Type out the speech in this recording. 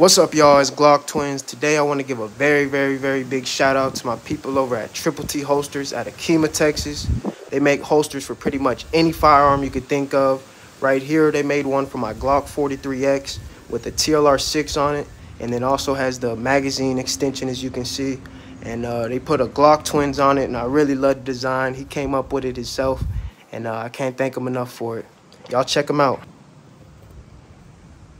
What's up, y'all? It's Glock Twins. Today, I want to give a very, very, very big shout out to my people over at Triple T Holsters out of Kemah, Texas. They make holsters for pretty much any firearm you could think of. Right here, they made one for my Glock 43X with a TLR6 on it, and then also has the magazine extension, as you can see. And uh, they put a Glock Twins on it, and I really love the design. He came up with it himself, and uh, I can't thank him enough for it. Y'all check him out.